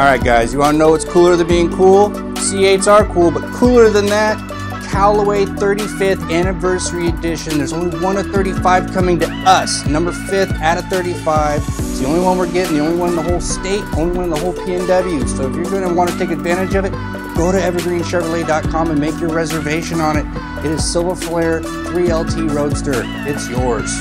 Alright guys, you wanna know what's cooler than being cool? C8s are cool, but cooler than that, Callaway 35th Anniversary Edition. There's only one of 35 coming to us. Number 5th out of 35. It's the only one we're getting, the only one in the whole state, only one in the whole PNW. So if you're gonna wanna take advantage of it, go to evergreenchevrolet.com and make your reservation on it. It is Silver Flare 3LT Roadster. It's yours.